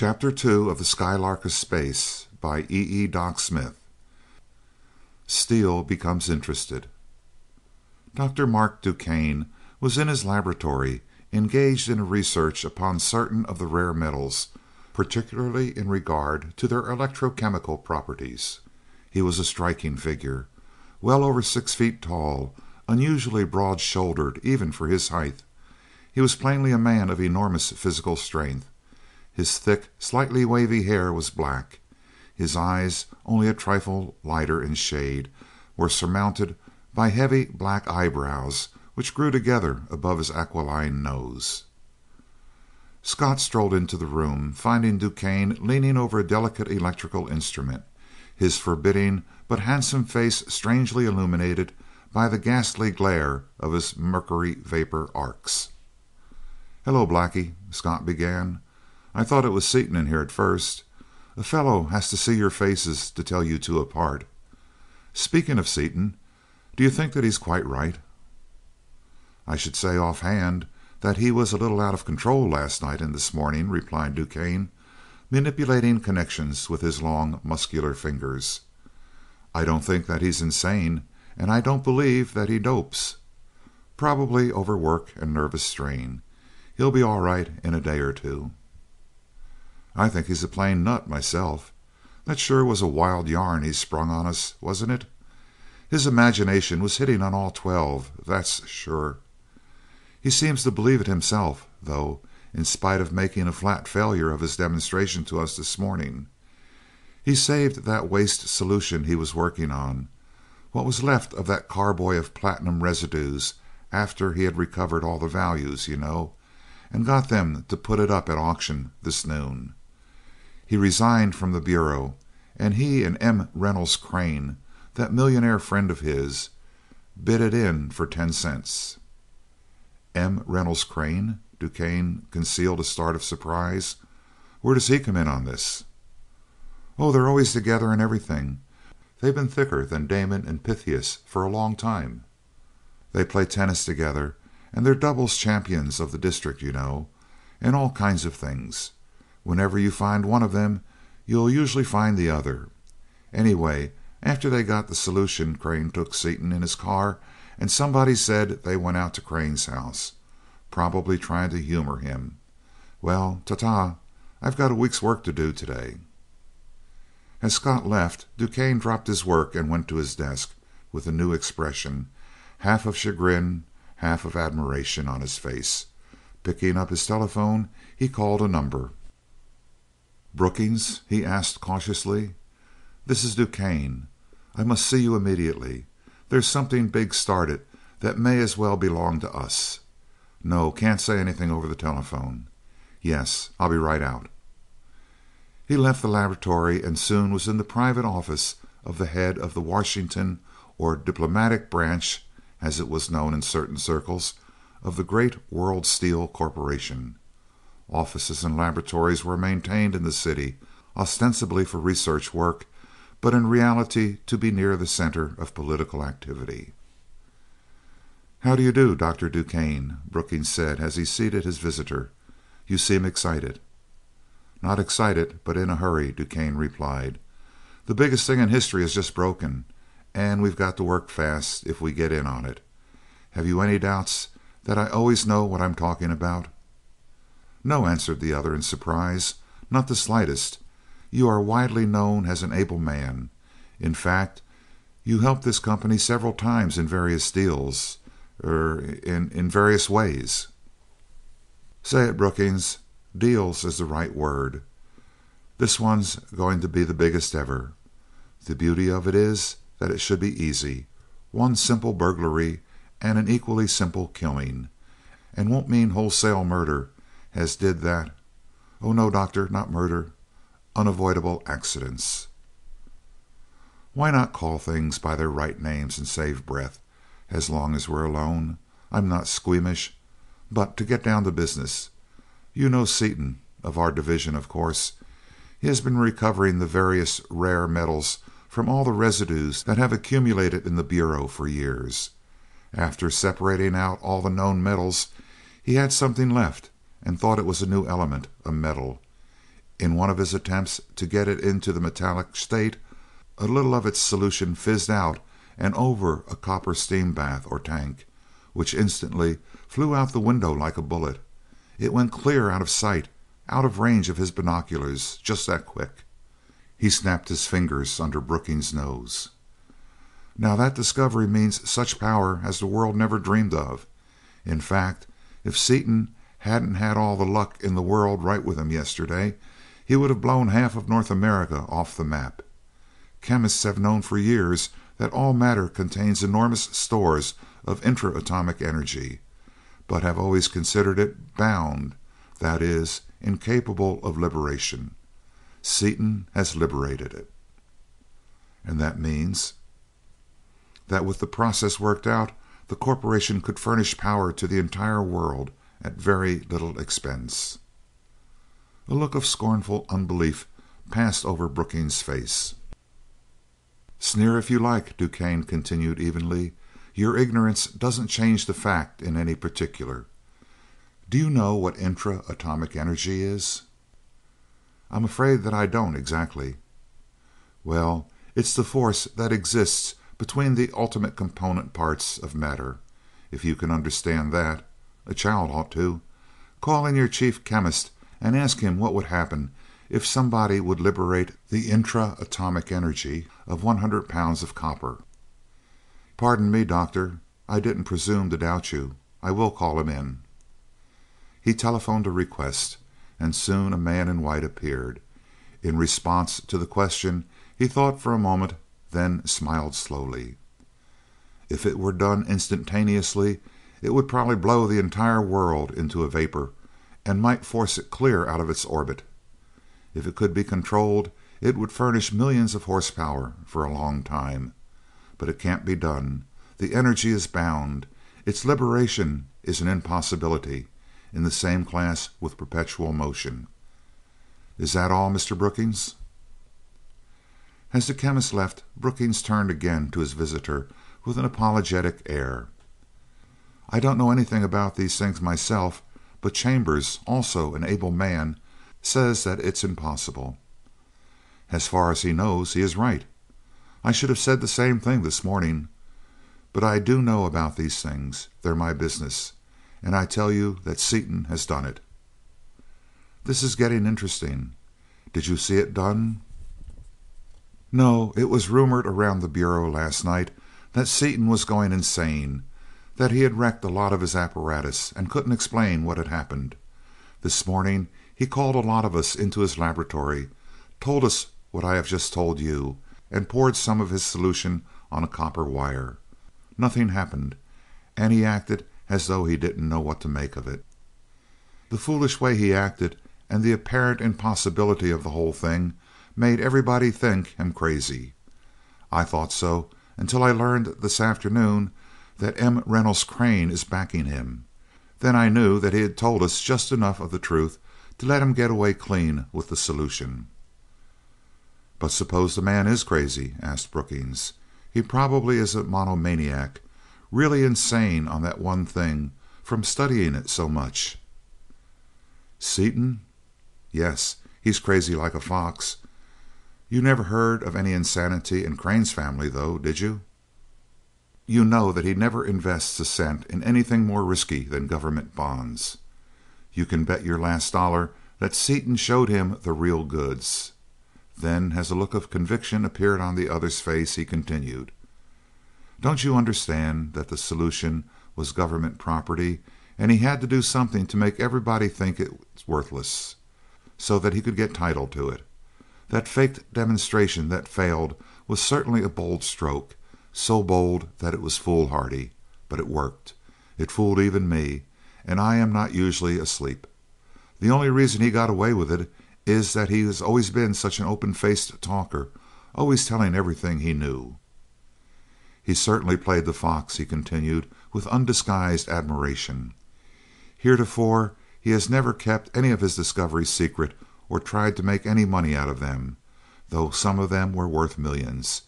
CHAPTER II OF THE SKYLARK OF SPACE by E. E. Doc Smith Steel Becomes Interested Dr. Marc DuQuesne was in his laboratory engaged in a research upon certain of the rare metals, particularly in regard to their electro chemical properties. He was a striking figure, well over six feet tall, unusually broad shouldered even for his height. He was plainly a man of enormous physical strength. His thick, slightly wavy hair was black. His eyes, only a trifle lighter in shade, were surmounted by heavy black eyebrows which grew together above his aquiline nose. Scott strolled into the room, finding DuQuesne leaning over a delicate electrical instrument, his forbidding but handsome face strangely illuminated by the ghastly glare of his mercury vapor arcs. "Hello, Blackie," Scott began. I thought it was Seaton in here at first. A fellow has to see your faces to tell you two apart. Speaking of Seaton, do you think that he's quite right?" "I should say, offhand, that he was a little out of control last night and this morning," replied DuQuesne, manipulating connections with his long, muscular fingers. "I don't think that he's insane, and I don't believe that he dopes. Probably overwork and nervous strain. He'll be all right in a day or two." "I think he's a plain nut, myself. That sure was a wild yarn he sprung on us, wasn't it? His imagination was hitting on all twelve, that's sure. He seems to believe it himself, though, in spite of making a flat failure of his demonstration to us this morning. He saved that waste solution he was working on what was left of that carboy of platinum residues after he had recovered all the values, you know and got them to put it up at auction this noon. He resigned from the Bureau, and he and M. Reynolds Crane, that millionaire friend of his, bid it in for ten cents." "M. Reynolds Crane?" DuQuesne concealed a start of surprise. "Where does he come in on this?" "Oh, they're always together in everything. They've been thicker than Damon and Pythias for a long time. They play tennis together, and they're doubles champions of the district, you know, and all kinds of things. Whenever you find one of them you'll usually find the other. Anyway, after they got the solution Crane took Seaton in his car and somebody said they went out to Crane's house, probably trying to humor him. Well, ta ta I've got a week's work to do today." As Scott left, DuQuesne dropped his work and went to his desk with a new expression, half of chagrin, half of admiration, on his face. Picking up his telephone, he called a number. "Brookings?" he asked cautiously. "This is DuQuesne. I must see you immediately. There's something big started that may as well belong to us. No, can't say anything over the telephone. Yes, I'll be right out." He left the laboratory and soon was in the private office of the head of the Washington or Diplomatic Branch, as it was known in certain circles, of the great World Steel Corporation. Offices and laboratories were maintained in the city, ostensibly for research work, but in reality to be near the center of political activity. "How do you do, Dr. DuQuesne?" Brookings said as he seated his visitor. "You seem excited." "Not excited, but in a hurry," DuQuesne replied. "The biggest thing in history has just broken, and we've got to work fast if we get in on it. Have you any doubts that I always know what I'm talking about?" "No," answered the other in surprise. "Not the slightest. You are widely known as an able man. In fact, you helped this company several times in various deals er in in various ways." "Say it, Brookings. Deals is the right word. This one's going to be the biggest ever. The beauty of it is that it should be easy one simple burglary and an equally simple killing, and won't mean wholesale murder as did that oh, no, Doctor, not murder unavoidable accidents." "Why not call things by their right names and save breath, as long as we're alone? I'm not squeamish. But to get down to business. You know Seaton, of our division, of course. He has been recovering the various rare metals from all the residues that have accumulated in the Bureau for years. After separating out all the known metals he had something left and thought it was a new element, a metal. In one of his attempts to get it into the metallic state, a little of its solution fizzed out and over a copper steam bath or tank, which instantly flew out the window like a bullet. It went clear out of sight, out of range of his binoculars, just that quick." He snapped his fingers under Brookings' nose. "Now that discovery means such power as the world never dreamed of. In fact, if Seaton hadn't had all the luck in the world right with him yesterday, he would have blown half of North America off the map. Chemists have known for years that all matter contains enormous stores of intra atomic energy, but have always considered it bound, that is, incapable of liberation. Seaton has liberated it." "And that means?" "That with the process worked out, the corporation could furnish power to the entire world at very little expense." A look of scornful unbelief passed over Brookings' face. "Sneer if you like," DuQuesne continued evenly. "Your ignorance doesn't change the fact in any particular. Do you know what intra atomic energy is?" "I'm afraid that I don't, exactly." "Well, it's the force that exists between the ultimate component parts of matter. If you can understand that a child ought to. Call in your chief chemist and ask him what would happen if somebody would liberate the intra atomic energy of one hundred pounds of copper." "Pardon me, Doctor, I didn't presume to doubt you. I will call him in." He telephoned a request, and soon a man in white appeared. In response to the question he thought for a moment, then smiled slowly. "If it were done instantaneously it would probably blow the entire world into a vapor and might force it clear out of its orbit. If it could be controlled it would furnish millions of horsepower for a long time. But it can't be done. The energy is bound. Its liberation is an impossibility, in the same class with perpetual motion. Is that all, Mr. Brookings?" As the Chemist left, Brookings turned again to his visitor with an apologetic air. "I don't know anything about these things myself, but Chambers, also an able man, says that it's impossible." "As far as he knows, he is right. I should have said the same thing this morning. But I do know about these things. They're my business. And I tell you that Seaton has done it." "This is getting interesting. Did you see it done?" "No. It was rumored around the Bureau last night that Seaton was going insane, that he had wrecked a lot of his apparatus and couldn't explain what had happened. This morning he called a lot of us into his laboratory, told us what I have just told you, and poured some of his solution on a copper wire. Nothing happened, and he acted as though he didn't know what to make of it. The foolish way he acted and the apparent impossibility of the whole thing made everybody think him crazy. I thought so until I learned this afternoon that M. Reynolds Crane is backing him. Then I knew that he had told us just enough of the truth to let him get away clean with the solution." "But suppose the man is crazy?" asked Brookings. "He probably is a monomaniac, really insane on that one thing from studying it so much." "Seaton?" "Yes. He's crazy like a fox. You never heard of any insanity in Crane's family, though, did you? You know that he never invests a cent in anything more risky than government bonds. You can bet your last dollar that Seaton showed him the real goods." Then, as a look of conviction appeared on the other's face, he continued: "Don't you understand that the solution was government property, and he had to do something to make everybody think it worthless, so that he could get title to it? That faked demonstration that failed was certainly a bold stroke so bold that it was foolhardy, but it worked. It fooled even me, and I am not usually asleep. The only reason he got away with it is that he has always been such an open faced talker, always telling everything he knew. He certainly played the fox," he continued with undisguised admiration. "Heretofore he has never kept any of his discoveries secret or tried to make any money out of them, though some of them were worth millions.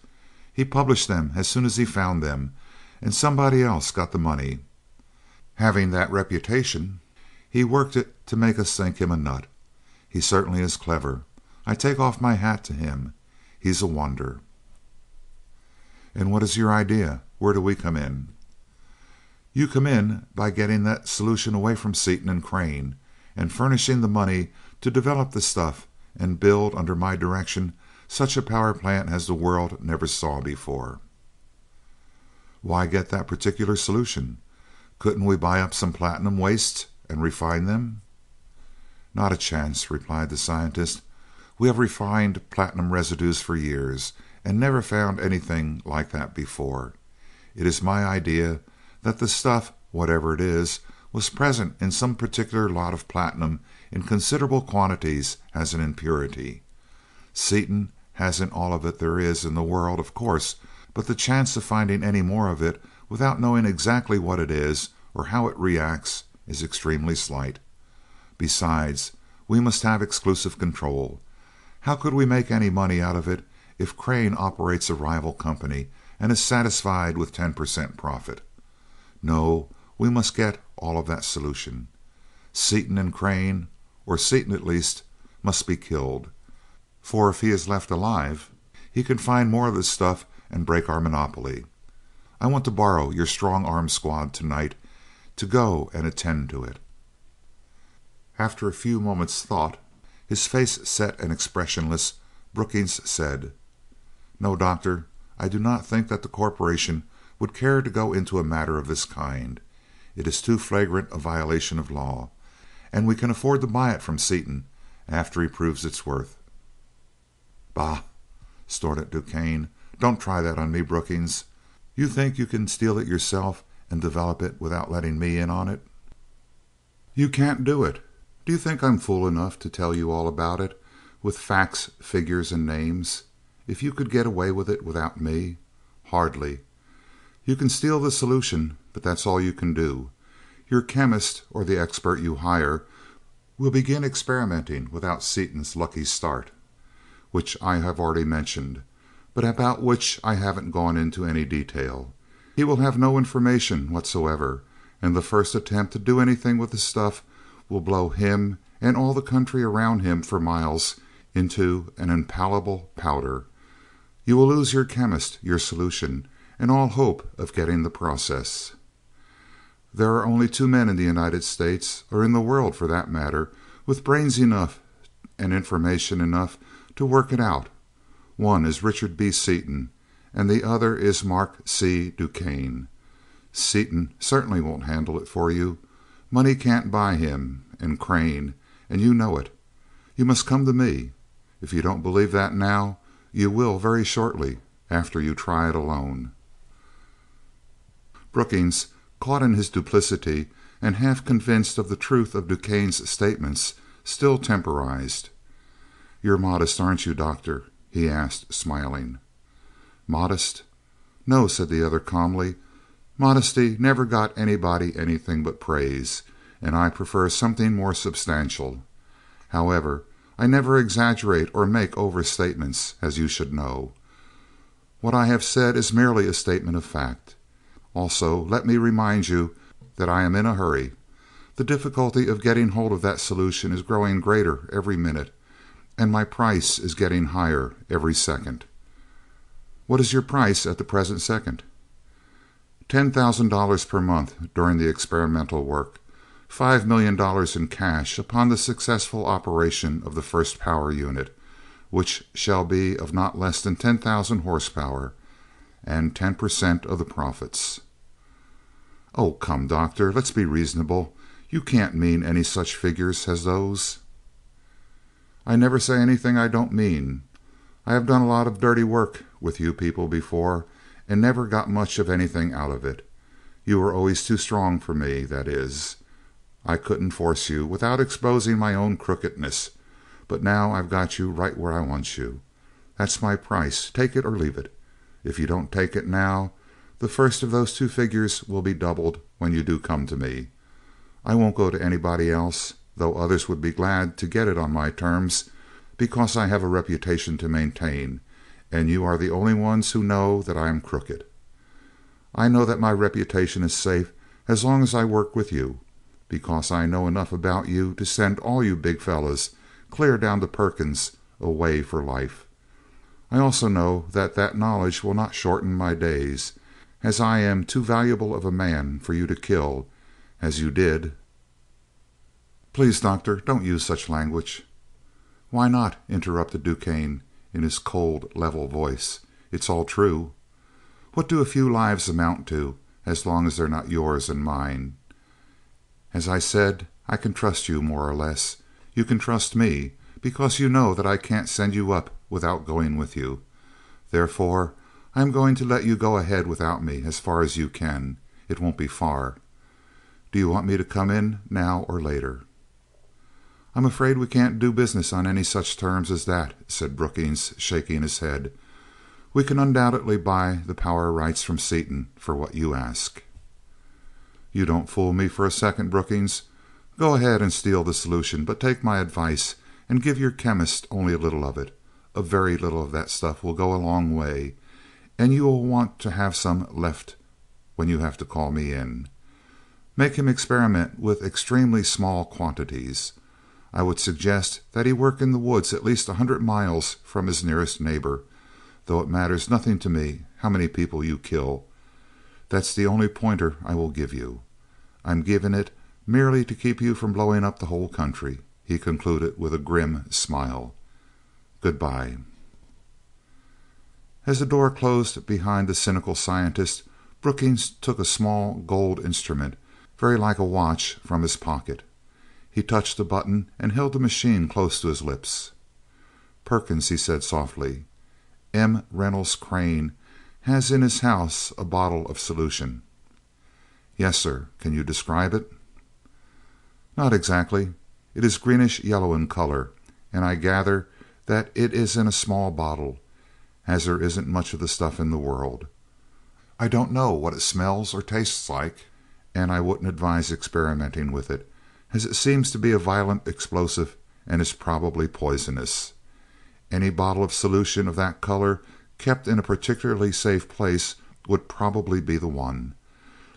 He published them as soon as he found them, and somebody else got the money. Having that reputation, he worked it to make us think him a nut. He certainly is clever. I take off my hat to him. He's a wonder." "And what is your idea? Where do we come in?" "You come in by getting that solution away from Seaton and Crane, and furnishing the money to develop the stuff and build, under my direction, such a power plant as the world never saw before." "Why get that particular solution? Couldn't we buy up some platinum wastes and refine them?" "Not a chance," replied the scientist. "We have refined platinum residues for years, and never found anything like that before. It is my idea that the stuff, whatever it is, was present in some particular lot of platinum in considerable quantities as an impurity. Seaton hasn't all of it there is in the world, of course, but the chance of finding any more of it without knowing exactly what it is or how it reacts is extremely slight. Besides, we must have exclusive control. How could we make any money out of it if Crane operates a rival company and is satisfied with ten per cent profit? No, we must get all of that solution. Seaton and Crane, or Seaton at least, must be killed for if he is left alive he can find more of this stuff and break our monopoly. I want to borrow your strong arm squad to night to go and attend to it." After a few moments' thought, his face set and expressionless, Brookings said: "No, Doctor, I do not think that the corporation would care to go into a matter of this kind. It is too flagrant a violation of law, and we can afford to buy it from Seaton after he proves its worth. "Bah!" snorted DuQuesne. "Don't try that on me, Brookings. You think you can steal it yourself and develop it without letting me in on it? You can't do it. Do you think I'm fool enough to tell you all about it, with facts, figures, and names, if you could get away with it without me? Hardly. You can steal the solution, but that's all you can do. Your chemist, or the expert you hire, will begin experimenting without Seaton's lucky start which I have already mentioned, but about which I haven't gone into any detail. He will have no information whatsoever, and the first attempt to do anything with the stuff will blow him and all the country around him for miles into an impalpable powder. You will lose your chemist, your solution, and all hope of getting the process. There are only two men in the United States, or in the world for that matter, with brains enough and information enough to work it out. One is Richard B. Seaton, and the other is Marc C. DuQuesne. Seaton certainly won't handle it for you. Money can't buy him and Crane, and you know it. You must come to me. If you don't believe that now, you will very shortly, after you try it alone." Brookings, caught in his duplicity and half convinced of the truth of DuQuesne's statements, still temporized. "You're modest, aren't you, Doctor?" he asked, smiling. "Modest? No," said the other calmly. "Modesty never got anybody anything but praise, and I prefer something more substantial. However, I never exaggerate or make over statements, as you should know. What I have said is merely a statement of fact. Also, let me remind you that I am in a hurry. The difficulty of getting hold of that solution is growing greater every minute and my price is getting higher every second." "What is your price at the present second?" "Ten thousand dollars per month during the experimental work. Five million dollars in cash upon the successful operation of the first power unit, which shall be of not less than ten thousand horsepower, and ten per cent of the profits." "Oh, come, Doctor, let's be reasonable. You can't mean any such figures as those?" I never say anything I don't mean. I have done a lot of dirty work with you people before, and never got much of anything out of it. You were always too strong for me that is, I couldn't force you without exposing my own crookedness, but now I've got you right where I want you. That's my price. Take it or leave it. If you don't take it now, the first of those two figures will be doubled when you do come to me. I won't go to anybody else though others would be glad to get it on my terms, because I have a reputation to maintain, and you are the only ones who know that I am crooked. I know that my reputation is safe as long as I work with you, because I know enough about you to send all you big fellows clear down to Perkins away for life. I also know that that knowledge will not shorten my days, as I am too valuable of a man for you to kill, as you did." "Please, Doctor, don't use such language." "Why not?" interrupted DuQuesne, in his cold, level voice. "It's all true. What do a few lives amount to, as long as they're not yours and mine? As I said, I can trust you, more or less. You can trust me, because you know that I can't send you up without going with you. Therefore I am going to let you go ahead without me as far as you can. It won't be far. Do you want me to come in now or later?" "I'm afraid we can't do business on any such terms as that," said Brookings, shaking his head. "We can undoubtedly buy the power rights from Seaton for what you ask." "You don't fool me for a second, Brookings. Go ahead and steal the solution, but take my advice and give your Chemist only a little of it. A very little of that stuff will go a long way, and you will want to have some left when you have to call me in. Make him experiment with extremely small quantities. I would suggest that he work in the woods at least a hundred miles from his nearest neighbor, though it matters nothing to me how many people you kill. That's the only pointer I will give you. I'm giving it merely to keep you from blowing up the whole country," he concluded with a grim smile. "Good bye." As the door closed behind the cynical scientist, Brookings took a small gold instrument very like a watch, from his pocket. He touched a button and held the machine close to his lips. "Perkins," he said softly, "M. Reynolds Crane has in his house a bottle of solution." "Yes, sir. Can you describe it?" "Not exactly. It is greenish yellow in color, and I gather that it is in a small bottle, as there isn't much of the stuff in the world. I don't know what it smells or tastes like and I wouldn't advise experimenting with it, as it seems to be a violent explosive and is probably poisonous. Any bottle of solution of that color kept in a particularly safe place would probably be the one.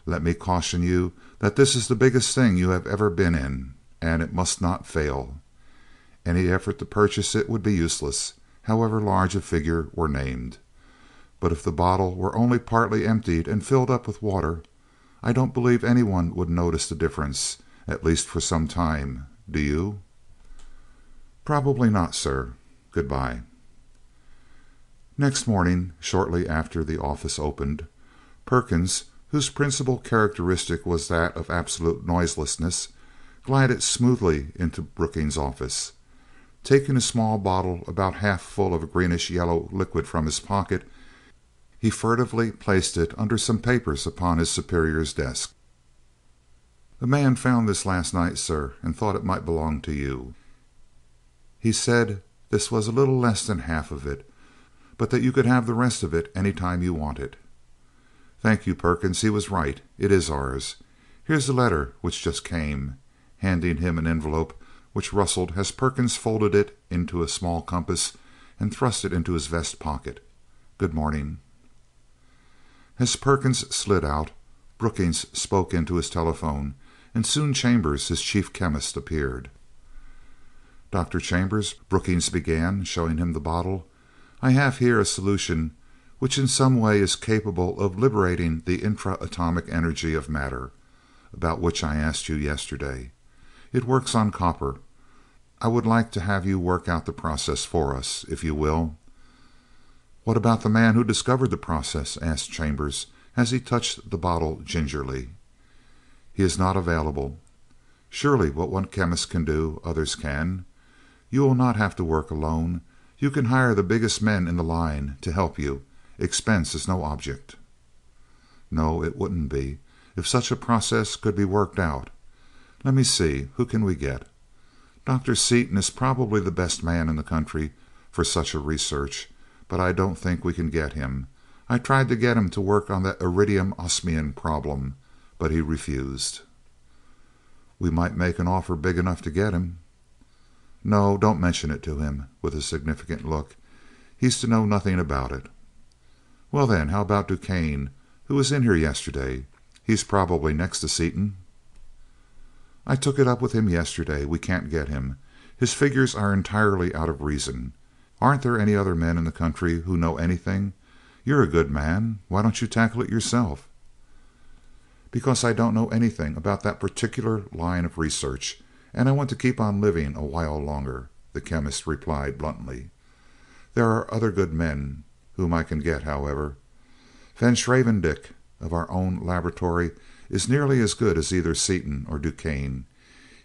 Let me caution you that this is the biggest thing you have ever been in, and it must not fail. Any effort to purchase it would be useless, however large a figure were named. But if the bottle were only partly emptied and filled up with water I don't believe any one would notice the difference, at least for some time. Do you?" "Probably not, sir. Good bye." Next morning, shortly after the office opened, Perkins, whose principal characteristic was that of absolute noiselessness, glided smoothly into Brookings' office. Taking a small bottle about half full of a greenish yellow liquid from his pocket, he furtively placed it under some papers upon his superior's desk. "A man found this last night, sir, and thought it might belong to you. He said this was a little less than half of it, but that you could have the rest of it any time you wanted." "Thank you, Perkins. He was right. It is ours. Here's the letter which just came," handing him an envelope which rustled as Perkins folded it into a small compass and thrust it into his vest pocket. "Good morning." As Perkins slid out, Brookings spoke into his telephone, and soon Chambers, his chief chemist, appeared. "Dr. Chambers," Brookings began, showing him the bottle, "I have here a solution which in some way is capable of liberating the intra atomic energy of matter, about which I asked you yesterday. It works on copper. I would like to have you work out the process for us, if you will. "What about the man who discovered the process?" asked Chambers, as he touched the bottle gingerly. "He is not available. Surely what one chemist can do, others can. You will not have to work alone. You can hire the biggest men in the line to help you. Expense is no object." "No, it wouldn't be, if such a process could be worked out. Let me see, who can we get? Dr. Seaton is probably the best man in the country for such a research but I don't think we can get him. I tried to get him to work on that iridium osmium problem, but he refused." "We might make an offer big enough to get him." "No, don't mention it to him," with a significant look. "He's to know nothing about it." "Well, then, how about DuQuesne, who was in here yesterday? He's probably next to Seaton." "I took it up with him yesterday. We can't get him. His figures are entirely out of reason. Aren't there any other men in the country who know anything? You're a good man. Why don't you tackle it yourself?" "Because I don't know anything about that particular line of research, and I want to keep on living a while longer," the Chemist replied bluntly. "There are other good men whom I can get, however. Van Schravendijk, of our own laboratory, is nearly as good as either Seaton or DuQuesne.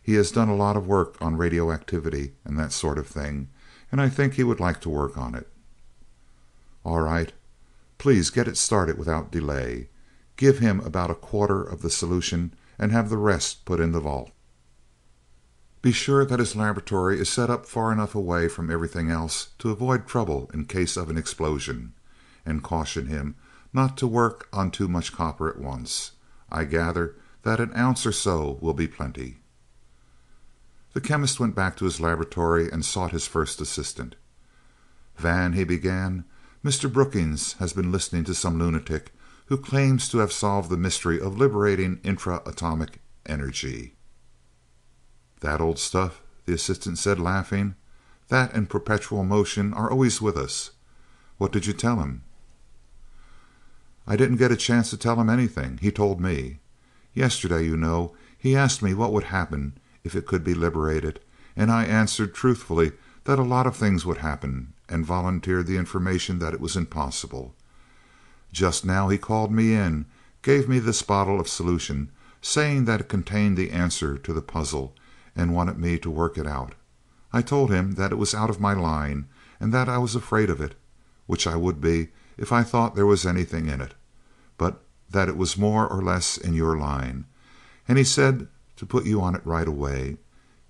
He has done a lot of work on radioactivity and that sort of thing, and I think he would like to work on it." "All right. Please get it started without delay. Give him about a quarter of the solution and have the rest put in the vault. Be sure that his laboratory is set up far enough away from everything else to avoid trouble in case of an explosion, and caution him not to work on too much copper at once. I gather that an ounce or so will be plenty." The Chemist went back to his laboratory and sought his first assistant. "Van," he began, "Mr. Brookings has been listening to some lunatic who claims to have solved the mystery of liberating intra atomic energy." "That old stuff," the assistant said, laughing. "That and perpetual motion are always with us. What did you tell him?" "I didn't get a chance to tell him anything. He told me. Yesterday, you know, he asked me what would happen if it could be liberated, and I answered truthfully that a lot of things would happen, and volunteered the information that it was impossible. Just now he called me in, gave me this bottle of solution, saying that it contained the answer to the puzzle, and wanted me to work it out. I told him that it was out of my line, and that I was afraid of it, which I would be if I thought there was anything in it, but that it was more or less in your line, and he said to put you on it right away.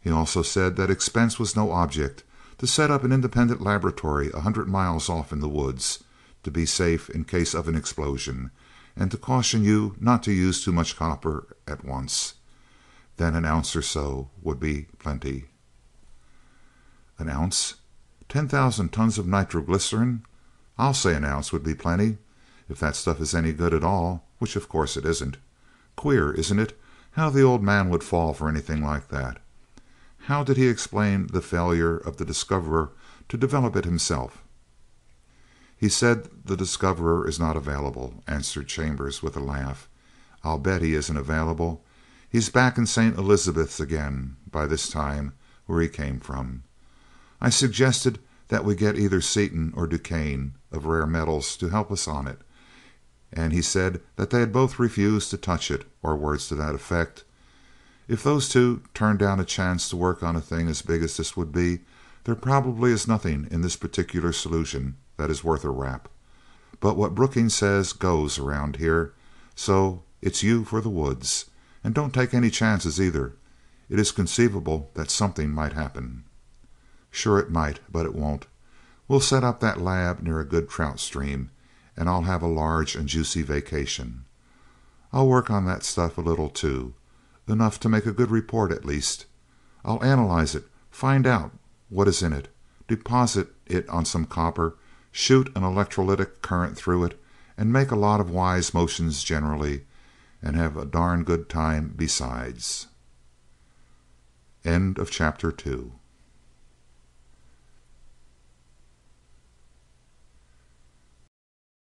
He also said that expense was no object; to set up an independent laboratory a hundred miles off in the woods, to be safe in case of an explosion, and to caution you not to use too much copper at once. Then an ounce or so would be plenty." "An ounce! Ten thousand tons of nitroglycerin! I'll say an ounce would be plenty, if that stuff is any good at all, which of course it isn't. Queer, isn't it? How the old man would fall for anything like that. How did he explain the failure of the discoverer to develop it himself?" "He said the discoverer is not available," answered Chambers with a laugh. "I'll bet he isn't available. He's back in St. Elizabeth's again, by this time, where he came from. I suggested that we get either Seaton or DuQuesne, of Rare Metals, to help us on it and he said that they had both refused to touch it, or words to that effect. If those two turn down a chance to work on a thing as big as this would be, there probably is nothing in this particular solution that is worth a rap. But what Brookings says goes around here, so it's you for the woods. And don't take any chances either. It is conceivable that something might happen." "Sure it might, but it won't. We'll set up that lab near a good trout stream and I'll have a large and juicy vacation. I'll work on that stuff a little too enough to make a good report at least. I'll analyze it, find out what is in it, deposit it on some copper, shoot an electrolytic current through it, and make a lot of wise motions generally, and have a darn good time besides." End of chapter two.